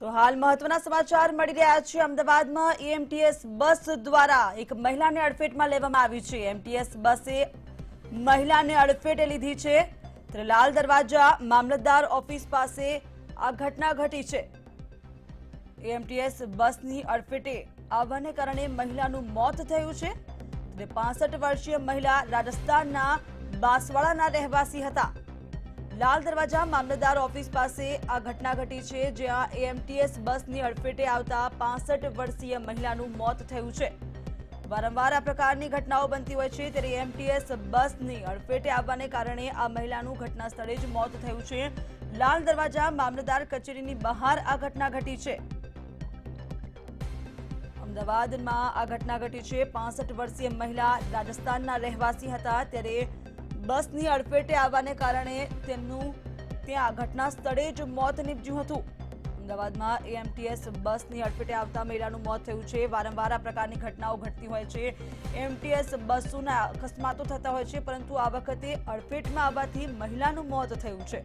તો હાલ મહત્વના સમાચાર મળી રહ્યા છે. અમદાવાદમાં એએમટીએસ બસ દ્વારા એક મહિલાને અડફેટમાં લેવામાં આવી છે. એમટીએસ બસે મહિલાને અડફેટે લીધી છે. ત્યારે લાલ દરવાજા મામલતદાર ઓફિસ પાસે આ ઘટના ઘટી છે. એએમટીએસ બસની અડફેટે આવવાને કારણે મહિલાનું મોત થયું છે. ત્યારે પાસઠ વર્ષીય મહિલા રાજસ્થાનના બાંસવાડાના રહેવાસી હતા. લાલ દરવાજા મામલતદાર ઓફિસ પાસે આ ઘટના ઘટી છે, જ્યાં એએમટીએસ બસની અડફેટે આવતા પાસઠ વર્ષીય મહિલાનું મોત થયું છે. વારંવાર આ પ્રકારની ઘટનાઓ બનતી હોય છે, ત્યારે એમટીએસ બસની અડફેટે આવવાને કારણે આ મહિલાનું ઘટના સ્થળે જ મોત થયું છે. લાલ દરવાજા મામલતદાર કચેરીની બહાર આ ઘટના ઘટી છે. અમદાવાદમાં આ ઘટના ઘટી છે. પાસઠ વર્ષીય મહિલા રાજસ્થાનના રહેવાસી હતા, ત્યારે બસની અડફેટે આવવાને કારણે તેમનું ત્યાં ઘટના સ્થળે જ મોત નીપજ્યું હતું. અમદાવાદમાં એએમટીએસ બસની અડફેટે આવતા મહિલાનું મોત થયું છે. વારંવાર આ પ્રકારની ઘટનાઓ ઘટતી હોય છે. એમટીએસ બસોના અકસ્માતો થતા હોય છે, પરંતુ આ વખતે અડફેટમાં આવવાથી મહિલાનું મોત થયું છે.